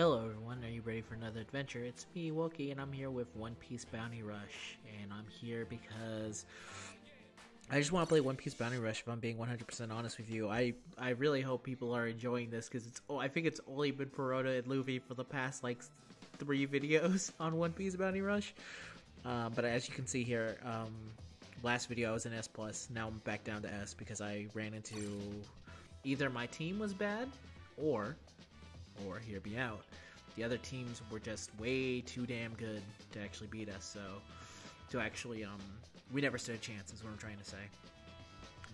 Hello everyone, are you ready for another adventure? It's me, Wokey, and I'm here with One Piece Bounty Rush. And I'm here because I just want to play One Piece Bounty Rush if I'm being 100% honest with you. I, I really hope people are enjoying this because it's oh, I think it's only been Perona and Luffy for the past like three videos on One Piece Bounty Rush. Um, but as you can see here, um, last video I was in S+, plus. now I'm back down to S because I ran into either my team was bad or or hear me out. The other teams were just way too damn good to actually beat us, so to actually um we never stood a chance is what I'm trying to say.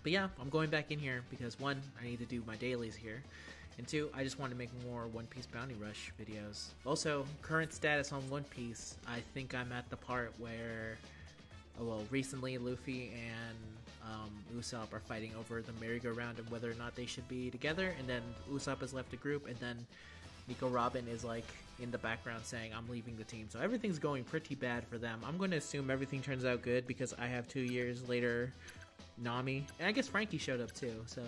But yeah, I'm going back in here because one, I need to do my dailies here. And two, I just want to make more One Piece Bounty Rush videos. Also, current status on One Piece, I think I'm at the part where oh, well, recently Luffy and um, Usopp are fighting over the merry-go-round and whether or not they should be together. And then Usopp has left the group, and then Nico Robin is like in the background saying, I'm leaving the team. So everything's going pretty bad for them. I'm going to assume everything turns out good because I have two years later Nami. And I guess Franky showed up too. So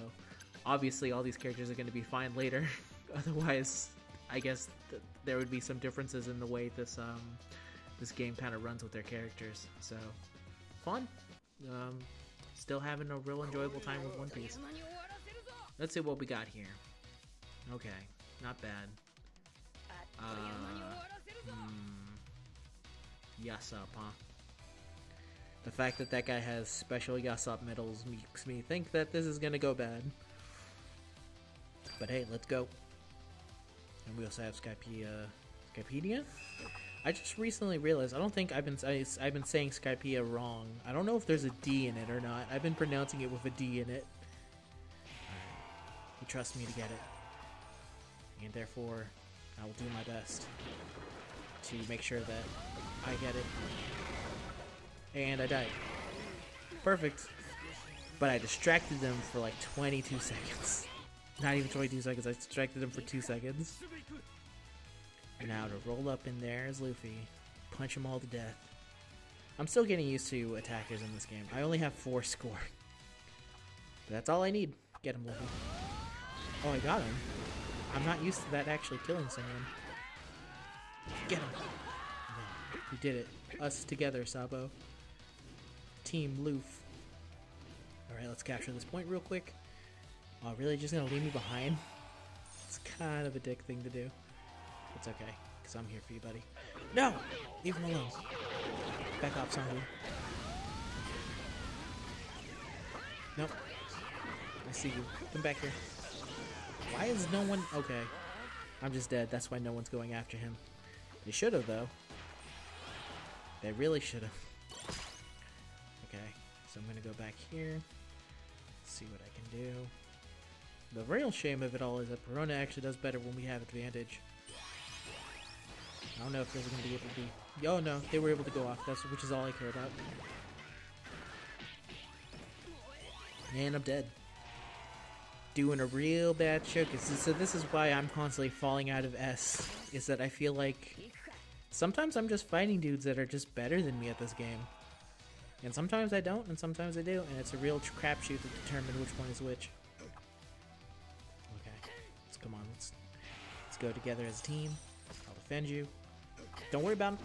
obviously all these characters are going to be fine later. Otherwise, I guess th- there would be some differences in the way this um, this game kind of runs with their characters. So fun. Um, still having a real enjoyable time with One Piece. Let's see what we got here. Okay, not bad. Uh, hmm. Yasopp, huh? The fact that that guy has special Yasopp medals makes me think that this is gonna go bad. But hey, let's go. And we also have Skypiea, Skypedia? I just recently realized I don't think I've been I, have been saying Skypiea wrong. I don't know if there's a D in it or not. I've been pronouncing it with a D in it. You trust me to get it, and therefore I will do my best to make sure that I get it. And I died. Perfect. But I distracted them for like 22 seconds. Not even 22 seconds, I distracted them for 2 seconds. Now to roll up in there as Luffy, punch them all to death. I'm still getting used to attackers in this game. I only have 4 score. But that's all I need. Get him, Luffy. Oh, I got him. I'm not used to that actually killing someone. Get him! We did it. Us together, Sabo. Team Loof. Alright, let's capture this point real quick. Oh, really? Just gonna leave me behind? It's kind of a dick thing to do. It's okay, because I'm here for you, buddy. No! Leave him alone. Back off, Sangu. Nope. I see you. Come back here. Why is no one... Okay. I'm just dead. That's why no one's going after him. They should have, though. They really should have. Okay. So I'm going to go back here. See what I can do. The real shame of it all is that Perona actually does better when we have advantage. I don't know if they're going to be able to be... Oh, no. They were able to go off. That's Which is all I care about. And I'm dead doing a real bad show. So this is why I'm constantly falling out of S. Is that I feel like sometimes I'm just fighting dudes that are just better than me at this game, and sometimes I don't, and sometimes I do, and it's a real crapshoot to determine which one is which. Okay, let's come on. Let's let's go together as a team. I'll defend you. Don't worry about him.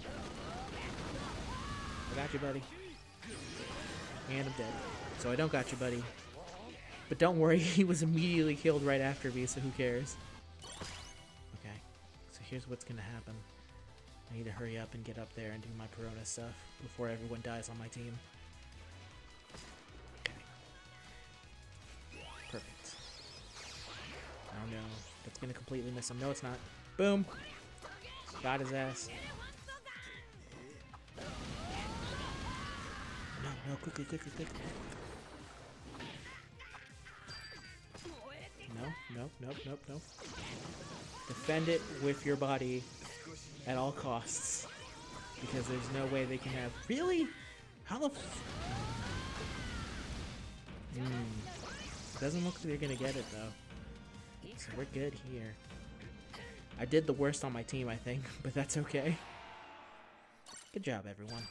I got you, buddy. And I'm dead. So I don't got you, buddy. But don't worry, he was immediately killed right after me, so who cares? Okay, so here's what's gonna happen. I need to hurry up and get up there and do my Perona stuff before everyone dies on my team. Okay. Perfect. Oh no, that's gonna completely miss him. No, it's not. Boom! Got his ass. No, no, quickly, quickly, quickly. No, no, nope, nope, nope. Defend it with your body at all costs. Because there's no way they can have... Really? How the Hmm. Doesn't look like they're gonna get it, though. So we're good here. I did the worst on my team, I think, but that's okay. Good job, everyone.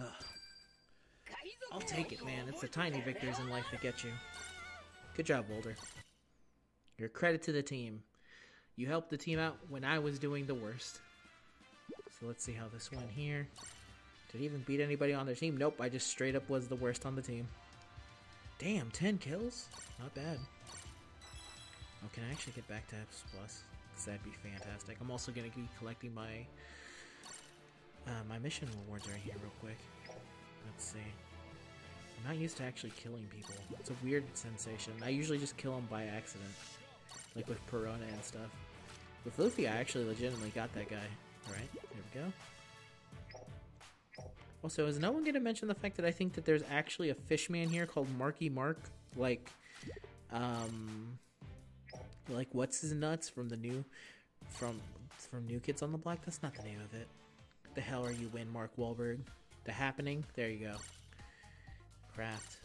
Ugh. I'll take it, man. It's the tiny victories in life that get you. Good job, Boulder. You're a credit to the team. You helped the team out when I was doing the worst. So let's see how this went here. Did he even beat anybody on their team? Nope, I just straight up was the worst on the team. Damn, 10 kills? Not bad. Oh, can I actually get back to S Plus? Because that'd be fantastic. I'm also going to be collecting my uh, my mission rewards right here real quick. Let's see. I'm not used to actually killing people. It's a weird sensation. I usually just kill them by accident. Like with Perona and stuff. With Luffy, I actually legitimately got that guy. Alright, there we go. Also, is no one going to mention the fact that I think that there's actually a fishman here called Marky Mark? Like, um, like what's his nuts from the new, from from New Kids on the Block? That's not the name of it. The hell are you in, Mark Wahlberg? The Happening? There you go. Craft.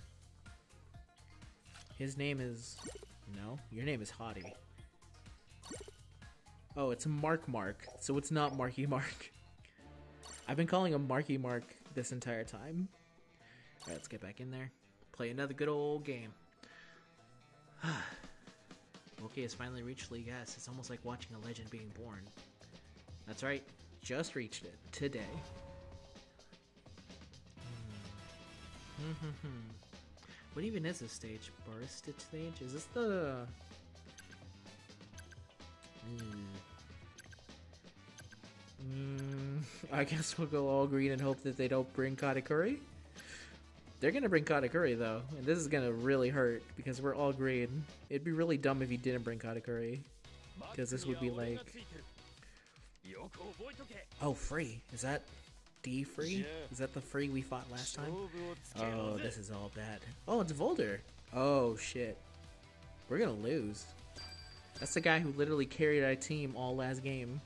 His name is... No, your name is Hottie. Oh, it's Mark Mark, so it's not Marky Mark. I've been calling him Marky Mark this entire time. Alright, let's get back in there. Play another good old game. okay, it's finally reached League S. It's almost like watching a legend being born. That's right, just reached it today. Hmm. Hmm, hmm, What even is this stage? Barista stage? Is this the... Mm, I guess we'll go all green and hope that they don't bring Katakuri. They're gonna bring Katakuri though, and this is gonna really hurt because we're all green. It'd be really dumb if he didn't bring Katakuri, because this would be like, oh, free. Is that D free? Is that the free we fought last time? Oh, this is all bad. Oh, it's Volder. Oh shit, we're gonna lose. That's the guy who literally carried our team all last game.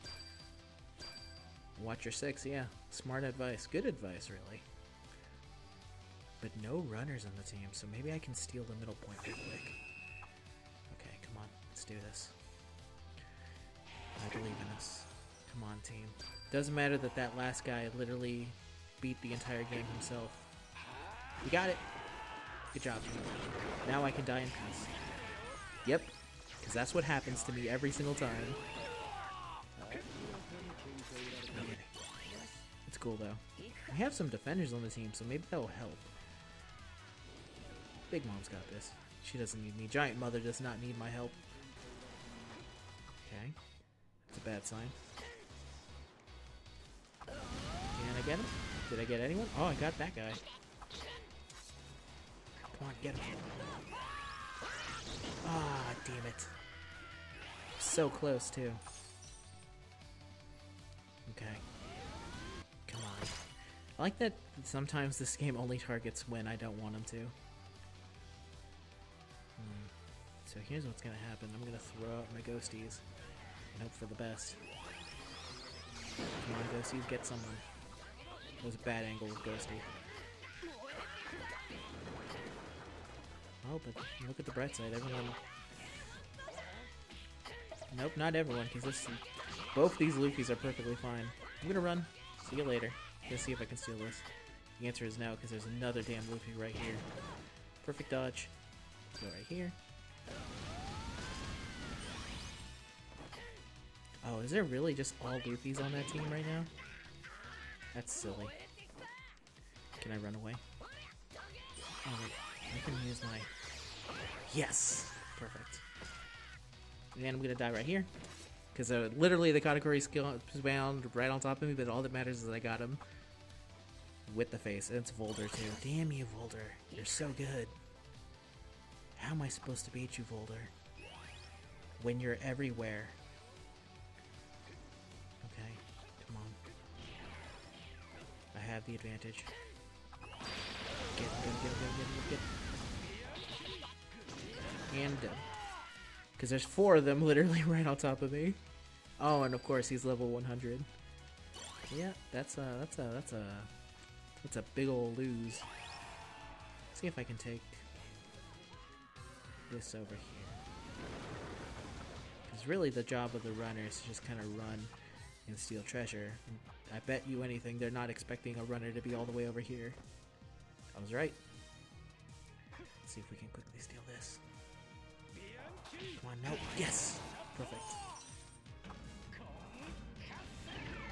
Watch your six, yeah. Smart advice. Good advice, really. But no runners on the team, so maybe I can steal the middle point real quick. Okay, come on. Let's do this. I believe in us. Come on, team. Doesn't matter that that last guy literally beat the entire game himself. You got it. Good job. Now I can die in peace. Yep, because that's what happens to me every single time. It's cool though. We have some defenders on the team, so maybe that will help. Big Mom's got this. She doesn't need me. Giant Mother does not need my help. Okay. That's a bad sign. Get him? Did I get anyone? Oh, I got that guy. Come on, get him. Ah, damn it. So close, too. Okay. Come on. I like that sometimes this game only targets when I don't want him to. Hmm. So here's what's gonna happen. I'm gonna throw out my ghosties and hope for the best. Come on, ghosties, get someone. That was a bad angle with ghosty. Oh, but look at the bright side. Everyone Nope, not everyone, because this both these Luffys are perfectly fine. I'm gonna run. See you later. Let's see if I can steal this. The answer is no, because there's another damn Luffy right here. Perfect dodge. Go right here. Oh, is there really just all Luffys on that team right now? That's silly. Can I run away? Oh. I can use my... Yes! Perfect. And I'm gonna die right here. Because uh, literally the Katakuri skill is bound right on top of me, but all that matters is I got him with the face. And it's Volder too. Damn you, Volder. You're so good. How am I supposed to beat you, Volder? When you're everywhere. Have the advantage. Get, get, get, get, get, get. And dead. Because there's four of them literally right on top of me. Oh, and of course he's level 100. Yeah, that's a, that's a, that's a, that's a big old lose. Let's see if I can take this over here. Because really the job of the runner is to just kind of run and steal treasure. I bet you anything they're not expecting a runner to be all the way over here. I was right. Let's see if we can quickly steal this. Come on, no. Yes! Perfect.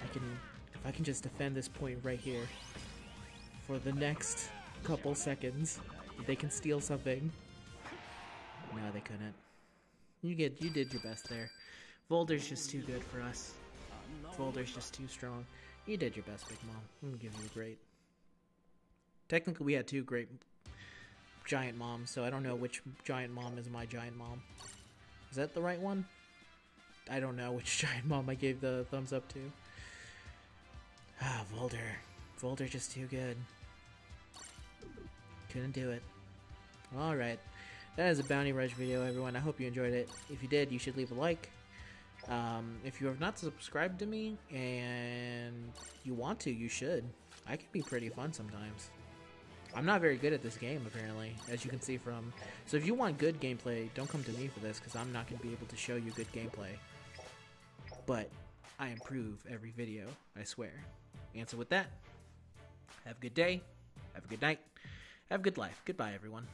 I can if I can just defend this point right here for the next couple seconds, they can steal something. No, they couldn't. You get you did your best there. Volder's just too good for us. Volder's just too strong. You did your best, Big Mom. I'm give you a great. Technically, we had two great giant moms, so I don't know which giant mom is my giant mom. Is that the right one? I don't know which giant mom I gave the thumbs up to. Ah, Volder. Volder just too good. Couldn't do it. Alright. That is a Bounty Rush video, everyone. I hope you enjoyed it. If you did, you should leave a like. Um, if you have not subscribed to me and you want to, you should. I can be pretty fun sometimes. I'm not very good at this game, apparently, as you can see from... So if you want good gameplay, don't come to me for this, because I'm not going to be able to show you good gameplay. But I improve every video, I swear. And so with that, have a good day, have a good night, have a good life. Goodbye, everyone.